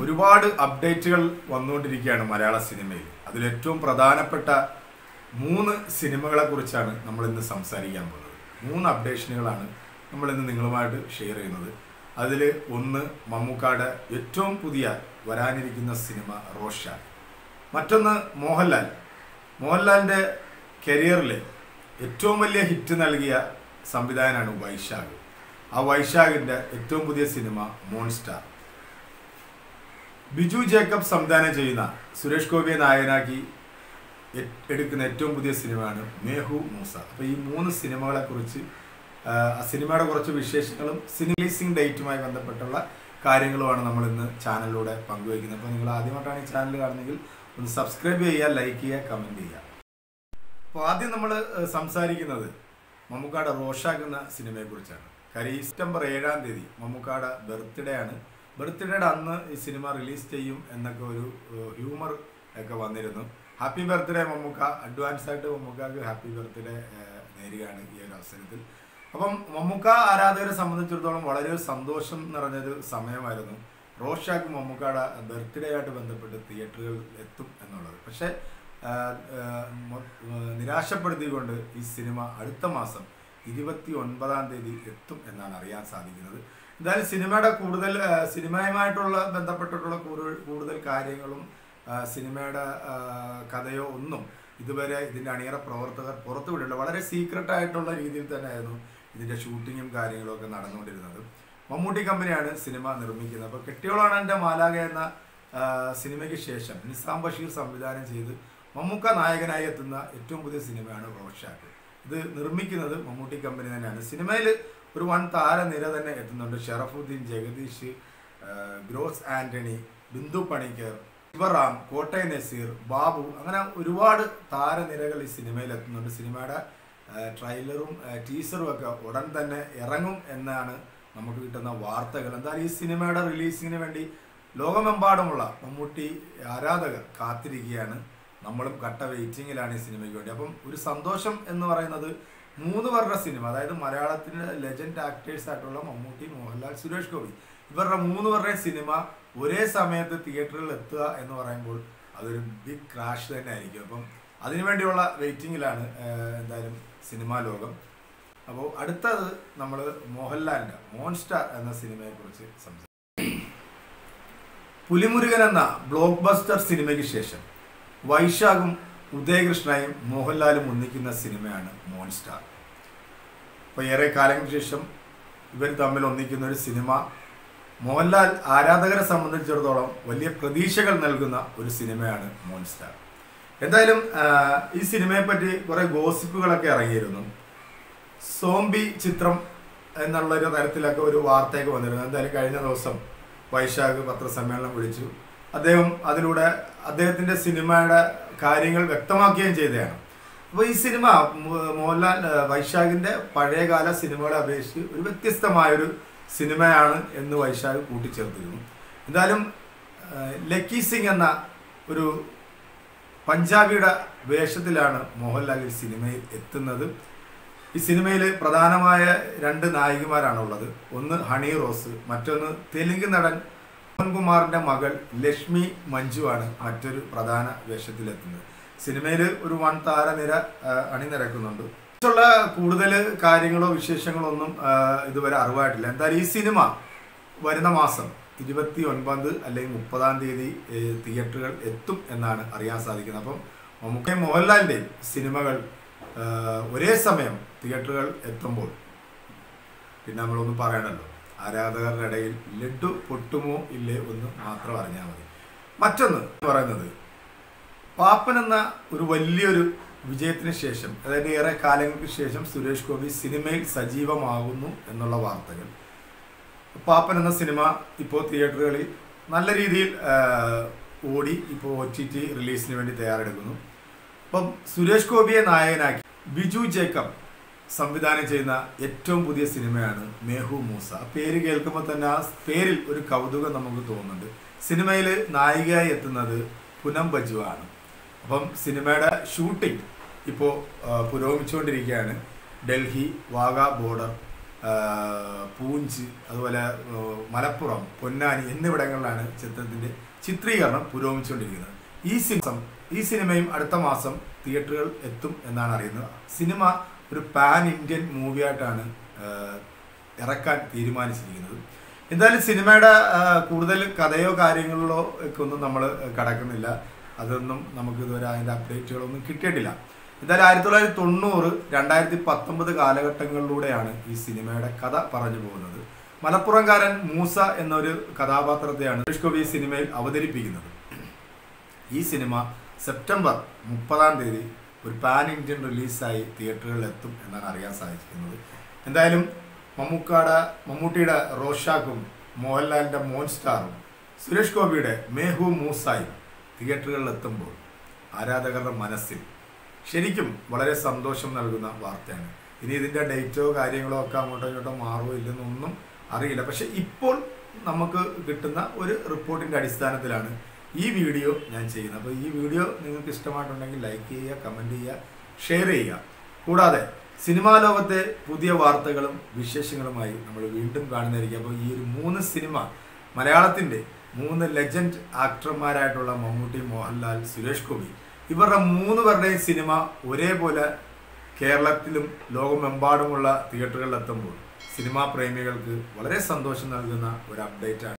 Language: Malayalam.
ഒരുപാട് അപ്ഡേറ്റുകൾ വന്നുകൊണ്ടിരിക്കുകയാണ് മലയാള സിനിമയിൽ. അതിലേറ്റവും പ്രധാനപ്പെട്ട മൂന്ന് സിനിമകളെ കുറിച്ചാണ് നമ്മൾ ഇന്ന് സംസാരിക്കാൻ പോകുന്നത്. മൂന്ന് അപ്ഡേഷനുകളാണ് നമ്മൾ ഇന്ന് നിങ്ങളുമായിട്ട് ഷെയർ ചെയ്യുന്നത്. അതിൽ ഒന്ന് മമ്മൂക്കാട് ഏറ്റവും പുതിയ വരാനിരിക്കുന്ന സിനിമ റോഷ മറ്റൊന്ന് മോഹൻലാൽ. മോഹൻലാലിന്റെ കരിയറിൽ ഏറ്റവും വലിയ ഹിറ്റ് നൽകിയ സംവിധായകനാണ് വൈശാഖ്. ആ വൈശാഖിന്റെ ഏറ്റവും പുതിയ സിനിമ മോൺസ്റ്റാർ. ബിജു ജേക്കബ് സംവിധാനം ചെയ്യുന്ന സുരേഷ് ഗോപിയെ നായകനാക്കി എടുക്കുന്ന ഏറ്റവും പുതിയ സിനിമയാണ് മേഹു മൂസ. അപ്പോൾ ഈ മൂന്ന് സിനിമകളെ കുറിച്ച് സിനിമയുടെ കുറച്ച് വിശേഷങ്ങളും സിനിമീസിംഗ് ഡേറ്റുമായി ബന്ധപ്പെട്ടുള്ള കാര്യങ്ങളുമാണ് നമ്മൾ ഇന്ന് ചാനലിലൂടെ പങ്കുവയ്ക്കുന്നത്. അപ്പോൾ നിങ്ങൾ ആദ്യമായിട്ടാണ് ഈ ചാനൽ കാണുന്നതെങ്കിൽ ഒന്ന് സബ്സ്ക്രൈബ് ചെയ്യുക ലൈക്ക് ചെയ്യുക കമന്റ് ചെയ്യുക. അപ്പോൾ ആദ്യം നമ്മൾ സംസാരിക്കുന്നത് മമ്മൂക്കാട് റോഷാക്കുന്ന സിനിമയെക്കുറിച്ചാണ്. കാര്യം ഈ സെപ്റ്റംബർ ഏഴാം തീയതി മമ്മൂക്കാട് ബർത്ത്ഡേ ആണ്. ബർത്ത്ഡേയുടെ അന്ന് ഈ സിനിമ റിലീസ് ചെയ്യും എന്നൊക്കെ ഒരു ഹ്യൂമർ ഒക്കെ വന്നിരുന്നു. Happy birthday Mammukka. അഡ്വാൻസ് ആയിട്ട് മമ്മൂക്കാക്ക് ഹാപ്പി ബർത്ത്ഡേ നേരുകയാണ് ഈ ഒരു അവസരത്തിൽ. അപ്പം മമ്മൂക്ക ആരാധകരെ സംബന്ധിച്ചിടത്തോളം വളരെ സന്തോഷം നിറഞ്ഞൊരു സമയമായിരുന്നു. റോഷാക്ക് മമ്മൂക്കയുടെ ബർത്ത്ഡേ ആയിട്ട് ബന്ധപ്പെട്ട് തിയേറ്ററുകളിൽ എത്തും എന്നുള്ളത്. പക്ഷേ നിരാശപ്പെടുത്തിക്കൊണ്ട് ഈ സിനിമ അടുത്ത മാസം ഇരുപത്തി ഒൻപതാം തീയതി എത്തും എന്നാണ് അറിയാൻ സാധിക്കുന്നത്. എന്തായാലും സിനിമയുടെ കൂടുതൽ സിനിമയുമായിട്ടുള്ള ബന്ധപ്പെട്ടിട്ടുള്ള കൂടുതൽ കാര്യങ്ങളും സിനിമയുടെ കഥയോ ഒന്നും ഇതുവരെ ഇതിന്റെ അണിയറ പ്രവർത്തകർ പുറത്തുവിടില്ല വളരെ സീക്രട്ട് ആയിട്ടുള്ള രീതിയിൽ തന്നെയായിരുന്നു ഇതിന്റെ ഷൂട്ടിങ്ങും കാര്യങ്ങളും ഒക്കെ നടന്നുകൊണ്ടിരുന്നത്. മമ്മൂട്ടി കമ്പനിയാണ് സിനിമ നിർമ്മിക്കുന്നത്. അപ്പോൾ കെട്ടിയോളാണ് എന്റെ മാലാക എന്ന സിനിമയ്ക്ക് ശേഷം നിസാം ബഷീർ സംവിധാനം ചെയ്ത് മമ്മൂക്ക നായകനായി എത്തുന്ന ഏറ്റവും പുതിയ സിനിമയാണ് റോഷാക്ക് ഇത് നിർമ്മിക്കുന്നത് മമ്മൂട്ടി കമ്പനി തന്നെയാണ്. സിനിമയിൽ ഒരു വൻ താരനിര തന്നെ എത്തുന്നുണ്ട്. ഷറഫുദ്ദീൻ ജഗദീഷ് ഗ്രോസ് ആന്റണി ബിന്ദു പണിക്കർ ശിവറാം കോട്ടയം നസീർ ബാബു അങ്ങനെ ഒരുപാട് താരനിരകൾ ഈ സിനിമയിൽ എത്തുന്നുണ്ട്. സിനിമയുടെ ട്രെയിലറും ടീസറും ഒക്കെ ഉടൻ തന്നെ ഇറങ്ങും എന്നാണ് നമുക്ക് കിട്ടുന്ന വാർത്തകൾ. എന്തായാലും ഈ സിനിമയുടെ റിലീസിന് വേണ്ടി ലോകമെമ്പാടുമുള്ള മമ്മൂട്ടി ആരാധകർ കാത്തിരിക്കുകയാണ്. നമ്മളും കട്ട വെയിറ്റിങ്ങിലാണ് ഈ സിനിമയ്ക്ക് വേണ്ടി. അപ്പം ഒരു സന്തോഷം എന്ന് പറയുന്നത് മൂന്ന് പറഞ്ഞ സിനിമ അതായത് മലയാളത്തിലെ ലെജൻഡ് ആക്ടേഴ്സ് ആയിട്ടുള്ള മമ്മൂട്ടി മോഹൻലാൽ സുരേഷ് ഗോപി ഇവരുടെ മൂന്ന് പറഞ്ഞ സിനിമ ഒരേ സമയത്ത് തിയേറ്ററിൽ എത്തുക എന്ന് പറയുമ്പോൾ അതൊരു ബിഗ് ക്രാഷ് തന്നെ ആയിരിക്കും അപ്പം അതിനുവേണ്ടിയുള്ള വെയിറ്റിങ്ങിലാണ് എന്തായാലും സിനിമാ ലോകം. അപ്പോൾ അടുത്തത് നമ്മൾ മോഹൻലാലിന്റെ മോൺസ്റ്റാർ എന്ന സിനിമയെക്കുറിച്ച് സംസാരിക്കും. പുലിമുരുകൻ എന്ന ബ്ലോക്ക് ബസ്റ്റർ സിനിമയ്ക്ക് ശേഷം വൈശാഖും ഉദയകൃഷ്ണയും മോഹൻലാലും ഒന്നിക്കുന്ന സിനിമയാണ് മോൺസ്റ്റാർ. അപ്പോൾ ഏറെ കാലങ്ങൾക്ക് ശേഷം ഇവർ തമ്മിൽ ഒന്നിക്കുന്ന ഒരു സിനിമ. മോഹൻലാൽ ആരാധകരെ സംബന്ധിച്ചിടത്തോളം വലിയ പ്രതീക്ഷകൾ നൽകുന്ന ഒരു സിനിമയാണ് മോൺസ്റ്റാർ. എന്തായാലും ഈ സിനിമയെ പറ്റി കുറേ ഗോസിപ്പുകളൊക്കെ ഇറങ്ങിയിരുന്നു. സോംബി ചിത്രം എന്നുള്ള ഒരു തരത്തിലൊക്കെ ഒരു വാർത്തയൊക്കെ വന്നിരുന്നു. എന്തായാലും കഴിഞ്ഞ ദിവസം വൈശാഖ് പത്രസമ്മേളനം വിളിച്ചു. അദ്ദേഹം അതിലൂടെ അദ്ദേഹത്തിന്റെ സിനിമയുടെ കാര്യങ്ങൾ വ്യക്തമാക്കുകയും ചെയ്തതാണ്. അപ്പോൾ ഈ സിനിമ മോഹൻലാൽ വൈശാഖിന്റെ പഴയകാല സിനിമകളെ അപേക്ഷിച്ച് ഒരു വ്യത്യസ്തമായൊരു സിനിമയാണ് എന്ന് വൈശാഖ് കൂട്ടിച്ചേർത്തിരുന്നു. എന്തായാലും ലക്കി സിംഗ് എന്ന ഒരു പഞ്ചാബിയുടെ വേഷത്തിലാണ് മോഹൻലാൽ ഈ സിനിമയിൽ എത്തുന്നത്. ഈ സിനിമയിൽ പ്രധാനമായ രണ്ട് നായികമാരാണുള്ളത്. ഒന്ന് ഹണി റോസ് മറ്റൊന്ന് തെലുങ്ക് നടൻ മോഹൻകുമാറിന്റെ മകൾ ലക്ഷ്മി മഞ്ജുവാണ് മറ്റൊരു പ്രധാന വേഷത്തിലെത്തുന്നത്. സിനിമയിൽ ഒരു വൺ താരനിര അണിനിരക്കുന്നുണ്ട്. മറ്റുള്ള കൂടുതൽ കാര്യങ്ങളോ വിശേഷങ്ങളോ ഒന്നും ഇതുവരെ അറിവായിട്ടില്ല. എന്തായാലും ഈ സിനിമ വരുന്ന മാസം ഇരുപത്തി ഒൻപത് അല്ലെങ്കിൽ മുപ്പതാം തീയതി തിയേറ്ററുകൾ എത്തും എന്നാണ് അറിയാൻ സാധിക്കുന്നത്. അപ്പം മമ്മൂക്കയും മോഹൻലാലിന്റെയും സിനിമകൾ ഒരേ സമയം തിയേറ്ററുകൾ എത്തുമ്പോൾ പിന്നെ നമ്മളൊന്നും പറയണല്ലോ. ആരാധകരുടെ ഇടയിൽ ലഡു പൊട്ടുമോ ഇല്ലേ എന്ന് മാത്രം അറിഞ്ഞാൽ മതി. മറ്റൊന്ന് പറയുന്നത് പാപ്പൻ എന്ന ഒരു വലിയൊരു വിജയത്തിന് ശേഷം അതായത് ഏറെ കാലങ്ങൾക്ക് ശേഷം സുരേഷ് ഗോപി സിനിമയിൽ സജീവമാകുന്നു എന്നുള്ള വാർത്തകൾ. പാപ്പൻ എന്ന സിനിമ ഇപ്പോൾ തിയേറ്ററുകളിൽ നല്ല രീതിയിൽ ഓടി ഇപ്പോൾ ഒ ടി ടി റിലീസിന് വേണ്ടി തയ്യാറെടുക്കുന്നു. അപ്പം സുരേഷ് ഗോപിയെ നായകനാക്കി ബിജു ജേക്കബ് സംവിധാനം ചെയ്യുന്ന ഏറ്റവും പുതിയ സിനിമയാണ് മേഹു മൂസ. പേര് കേൾക്കുമ്പോൾ തന്നെ ആ പേരിൽ ഒരു കൗതുകം നമുക്ക് തോന്നുന്നുണ്ട്. സിനിമയിൽ നായികയായി എത്തുന്നത് പുനം ബജു ആണ്. അപ്പം സിനിമയുടെ ഷൂട്ടിംഗ് ഇപ്പോൾ പുരോഗമിച്ചുകൊണ്ടിരിക്കുകയാണ്. ഡൽഹി വാഗ ബോർഡർ പൂഞ്ച് അതുപോലെ മലപ്പുറം പൊന്നാനി എന്നിവിടങ്ങളിലാണ് ചിത്രത്തിന്റെ ചിത്രീകരണം പുരോഗമിച്ചുകൊണ്ടിരിക്കുന്നത്. ഈ സിനിമ ഈ സിനിമയും അടുത്ത മാസം തിയേറ്ററുകൾ എത്തും എന്നാണ് അറിയുന്നത്. സിനിമ ഒരു പാൻ ഇന്ത്യൻ മൂവിയായിട്ടാണ് ഇറക്കാൻ തീരുമാനിച്ചിരിക്കുന്നത്. എന്തായാലും സിനിമയുടെ കൂടുതൽ കഥയോ കാര്യങ്ങളിലോ ഒക്കെ ഒന്നും നമ്മൾ കടക്കുന്നില്ല. അതൊന്നും നമുക്ക് ഇതുവരെ അതിന്റെ അപ്ഡേറ്റുകളൊന്നും കിട്ടിയിട്ടില്ല. എന്തായാലും ആയിരത്തി തൊള്ളായിരത്തി തൊണ്ണൂറ് രണ്ടായിരത്തി പത്തൊമ്പത് കാലഘട്ടങ്ങളിലൂടെയാണ് ഈ സിനിമയുടെ കഥ പറഞ്ഞു പോകുന്നത്. മലപ്പുറംകാരൻ മൂസ എന്നൊരു കഥാപാത്രത്തെയാണ് ഈ സിനിമയിൽ അവതരിപ്പിക്കുന്നത്. ഈ സിനിമ സെപ്റ്റംബർ മുപ്പതാം തീയതി ഒരു പാൻ ഇന്ത്യൻ റിലീസായി തിയേറ്ററുകളിൽ എത്തും എന്നാണ് അറിയാൻ സാധിക്കുന്നത്. എന്തായാലും മമ്മൂക്കാട മമ്മൂട്ടിയുടെ റോഷാക്കും മോഹൻലാലിന്റെ മോൻ സ്റ്റാറും സുരേഷ് ഗോപിയുടെ മേഹു മൂസായും തിയേറ്ററുകളിൽ എത്തുമ്പോൾ ആരാധകരുടെ മനസ്സിൽ ശരിക്കും വളരെ സന്തോഷം നൽകുന്ന വാർത്തയാണ്. ഇനി ഇതിന്റെ ഡേറ്റോ കാര്യങ്ങളോ ഒക്കെ അങ്ങോട്ടോ ഇങ്ങോട്ടോ മാറുമോ ഇല്ലെന്നൊന്നും അറിയില്ല. പക്ഷേ ഇപ്പോൾ നമുക്ക് കിട്ടുന്ന ഒരു റിപ്പോർട്ടിന്റെ അടിസ്ഥാനത്തിലാണ് ഈ വീഡിയോ ഞാൻ ചെയ്യുന്നത്. അപ്പോൾ ഈ വീഡിയോ നിങ്ങൾക്ക് ഇഷ്ടമായിട്ടുണ്ടെങ്കിൽ ലൈക്ക് ചെയ്യുക കമന്റ് ചെയ്യുക ഷെയർ ചെയ്യുക. കൂടാതെ സിനിമാ ലോകത്തെ പുതിയ വാർത്തകളും വിശേഷങ്ങളുമായി നമ്മൾ വീണ്ടും കാണുന്നതായിരിക്കും. അപ്പോൾ ഈ ഒരു മൂന്ന് സിനിമ മലയാളത്തിന്റെ മൂന്ന് ലെജൻഡ് ആക്ടർമാരായിട്ടുള്ള മമ്മൂട്ടി മോഹൻലാൽ സുരേഷ് ഗോപി ഇവരുടെ മൂന്ന് പേരുടെയും സിനിമ ഒരേപോലെ കേരളത്തിലും ലോകമെമ്പാടുമുള്ള തിയേറ്ററുകളിലെത്തുമ്പോൾ സിനിമാ പ്രേമികൾക്ക് വളരെ സന്തോഷം നൽകുന്ന ഒരു അപ്ഡേറ്റാണ്